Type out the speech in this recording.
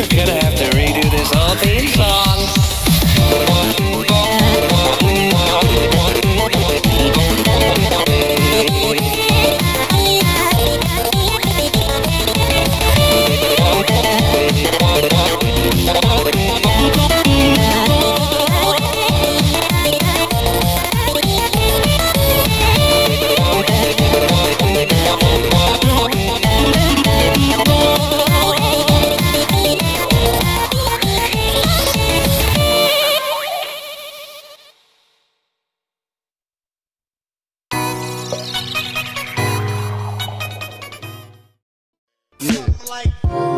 We're gonna have to redo this whole theme song. Like